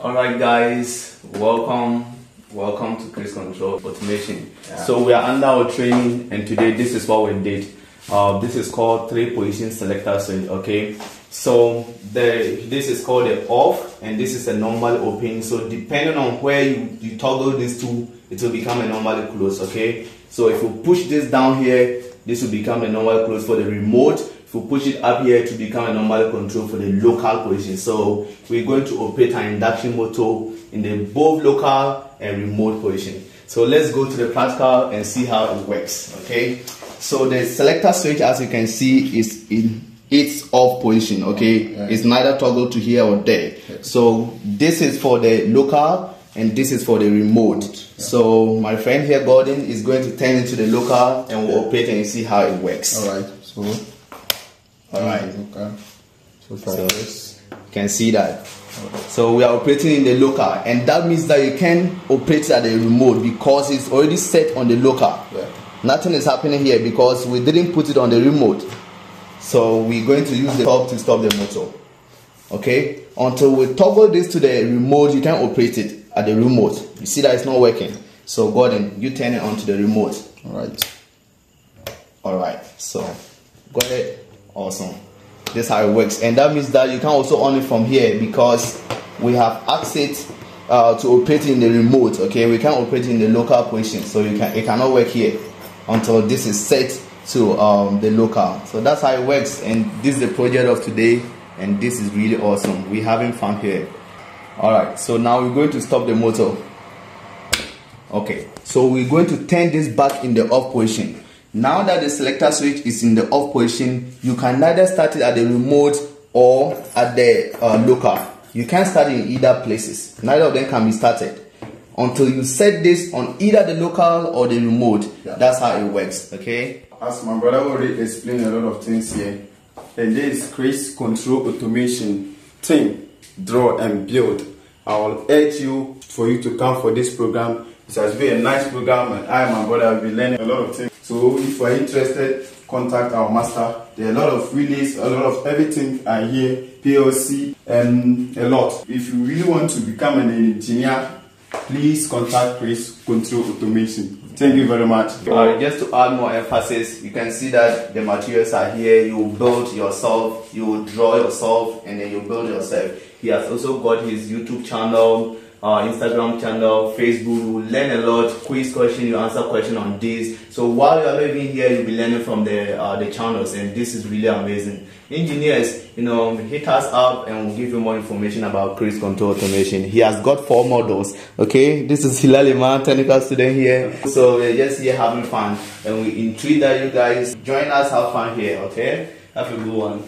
Alright guys, welcome welcome to Chris Control Automation. Yeah. So we are under our training and today this is what we did. Uh, this is called three position selector switch, okay? So the this is called the off and this is a normal open. So depending on where you, you toggle these two, it will become a normal close, okay? So if you push this down here, this will become a normal close for the remote to push it up here to become a normal control for the local position. So we're going to operate an induction motor in the both local and remote position. So let's go to the practical and see how it works. Okay. So the selector switch, as you can see, is in its off position. Okay, it's neither toggle to here or there. So this is for the local and this is for the remote. So my friend here, Gordon, is going to turn into the local and we'll operate and see how it works. All right. So all right. Mm-hmm. Okay. So, so you can see that. So we are operating in the local, and that means that you can operate at the remote because it's already set on the local. Yeah. Nothing is happening here because we didn't put it on the remote. So we're going to use the top to stop the motor. Okay? Until we toggle this to the remote, you can operate it at the remote. You see that it's not working. So Gordon, you turn it onto the remote. Alright. Alright. So go ahead. Awesome. This how it works. And that means that you can also on it from here because we have access uh, to operate in the remote. Okay, we can operate in the local position. So you can it cannot work here until this is set to um, the local. So that's how it works. And this is the project of today. And this is really awesome. We're having fun here. Alright, so now we're going to stop the motor. Okay, so we're going to turn this back in the off position. Now that the selector switch is in the off position, you can neither start it at the remote or at the uh, local. You can start in either places. Neither of them can be started until you set this on either the local or the remote. Yeah. That's how it works. Okay. As my brother already explained a lot of things here, and this Chris control automation thing, draw and build. I will urge you for you to come for this program. It has been a nice program, and I and my brother have been learning a lot of things. So if you are interested, contact our master. There are a lot of relays, a lot of everything are here, PLC, and a lot. If you really want to become an engineer, please contact Chris Control Automation. Thank you very much. Uh, just to add more emphasis, you can see that the materials are here. You build yourself, you draw yourself, and then you build yourself. He has also got his YouTube channel, uh, Instagram channel, Facebook. You will learn a lot. Quiz question, you answer question on this. So while you are living here, you'll be learning from the uh, the channels, and this is really amazing. Engineers, you know, hit us up and we'll give you more information about Chris Control Automation. He has got four models. Okay, this is Hilali Man, technical student here. So we're just here having fun, and we entreat that you guys join us, have fun here. Okay, have a good one.